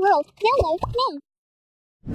no no no